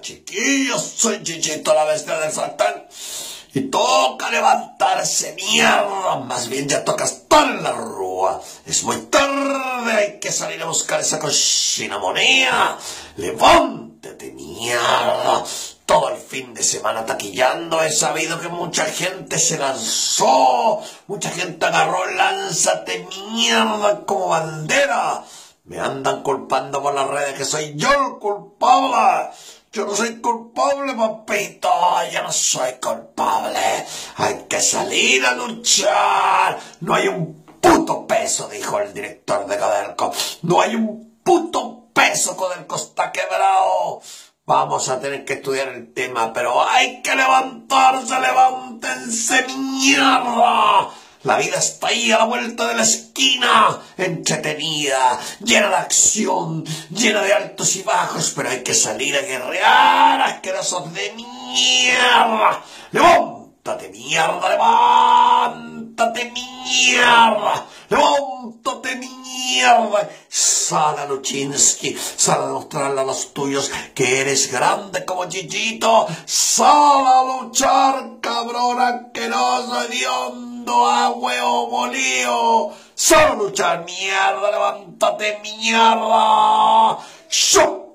Chiquillos, soy Chichito la bestia del sartén. Y toca levantarse, mierda. Más bien ya toca estar en la rúa. Es muy tarde, hay que salir a buscar esa cochina moneda. Levántate, mierda. Todo el fin de semana taquillando he sabido que mucha gente se lanzó. Mucha gente agarró lánzate mierda como bandera. Me andan culpando por las redes que soy yo el culpable. Yo no soy culpable, papito. Yo no soy culpable. Hay que salir a luchar. No hay un puto peso, dijo el director de Codelco. No hay un puto peso. Codelco está quebrado. Vamos a tener que estudiar el tema, pero hay que levantarse, levántense, mierda. La vida está ahí a la vuelta de la esquina, entretenida, llena de acción, llena de altos y bajos, pero hay que salir a guerrear, asquerosos de mierda. Levántate, mierda, levántate, mierda, levántate, mierda. Sala Luchinsky, sal a demostrarle a los tuyos que eres grande como Chichito. Sal a luchar, cabrón asqueroso, hediondo, a huevo molido. Sal a luchar, mierda, levántate, mierda. ¡Shop!